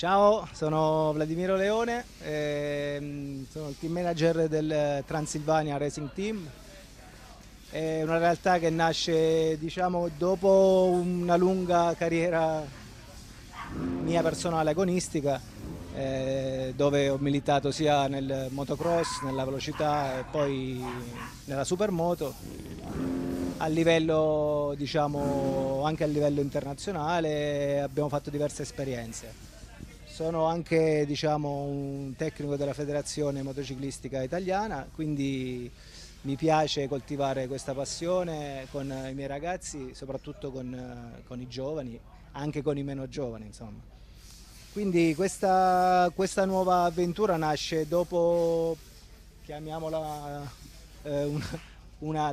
Ciao, sono Vladimiro Leone, ehm, sono il team manager del Transilvania Racing Team. È una realtà che nasce diciamo, dopo una lunga carriera mia personale agonistica eh, dove ho militato sia nel motocross, nella velocità e poi nella supermoto a livello diciamo anche a livello internazionale abbiamo fatto diverse esperienze. Sono anche diciamo, un tecnico della federazione motociclistica italiana, quindi mi piace coltivare questa passione con i miei ragazzi, soprattutto con, con i giovani, anche con i meno giovani. Insomma. Quindi questa, questa nuova avventura nasce dopo, chiamiamola eh,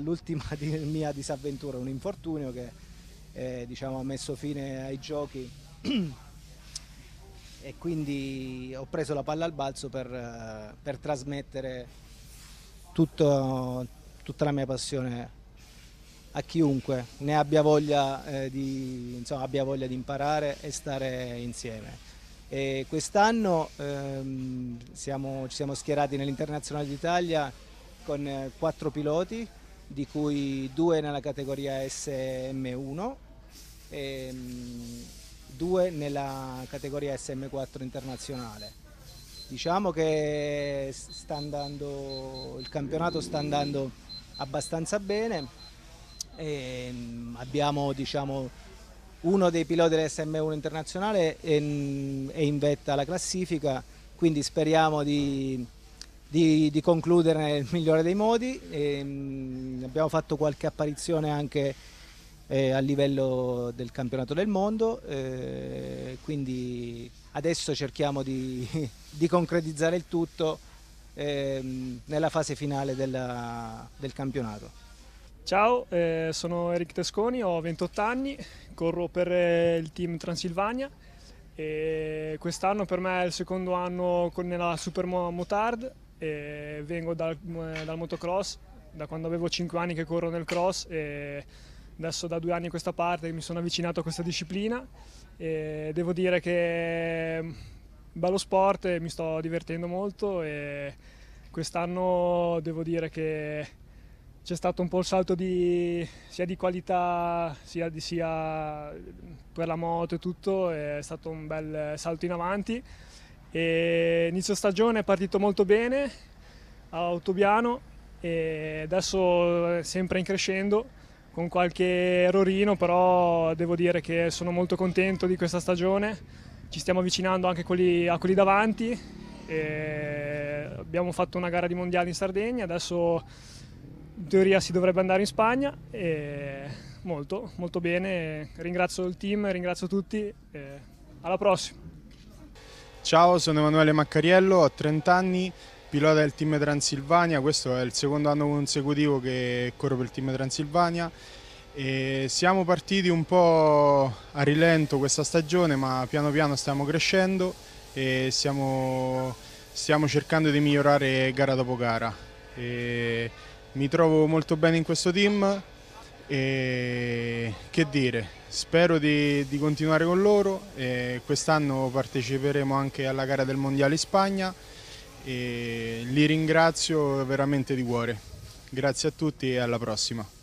l'ultima di, mia disavventura, un infortunio che eh, diciamo, ha messo fine ai giochi e quindi ho preso la palla al balzo per, eh, per trasmettere tutto, tutta la mia passione a chiunque ne abbia voglia, eh, di, insomma, abbia voglia di imparare e stare insieme. Quest'anno ehm, ci siamo schierati nell'Internazionale d'Italia con eh, quattro piloti, di cui due nella categoria SM1 e, due nella categoria SM4 internazionale. Diciamo che andando, il campionato sta andando abbastanza bene e mm, abbiamo diciamo, uno dei piloti dell'SM1 internazionale è in vetta alla classifica, quindi speriamo di, di, di concludere nel migliore dei modi. E, mm, abbiamo fatto qualche apparizione anche eh, a livello del campionato del mondo, eh, quindi adesso cerchiamo di, di concretizzare il tutto eh, nella fase finale della, del campionato. Ciao, eh, sono Eric Tesconi, ho 28 anni, corro per eh, il team Transilvania e quest'anno per me è il secondo anno nella Super Motard e vengo dal, eh, dal motocross, da quando avevo 5 anni che corro nel cross e adesso da due anni a questa parte mi sono avvicinato a questa disciplina e devo dire che è bello sport e mi sto divertendo molto e quest'anno devo dire che c'è stato un po' il salto di, sia di qualità sia, di, sia per la moto e tutto, è stato un bel salto in avanti. E inizio stagione è partito molto bene a Autobiano e adesso sempre in crescendo con qualche errorino, però devo dire che sono molto contento di questa stagione. Ci stiamo avvicinando anche quelli, a quelli davanti. abbiamo fatto una gara di mondiali in Sardegna, adesso in teoria si dovrebbe andare in Spagna e molto, molto bene. Ringrazio il team, ringrazio tutti alla prossima. Ciao, sono Emanuele Maccariello, ho 30 anni, pilota del team Transilvania, questo è il secondo anno consecutivo che corro per il team Transilvania. E siamo partiti un po' a rilento questa stagione ma piano piano stiamo crescendo e stiamo, stiamo cercando di migliorare gara dopo gara. E mi trovo molto bene in questo team e che dire, spero di, di continuare con loro quest'anno parteciperemo anche alla gara del Mondiale in Spagna li ringrazio veramente di cuore. Grazie a tutti e alla prossima.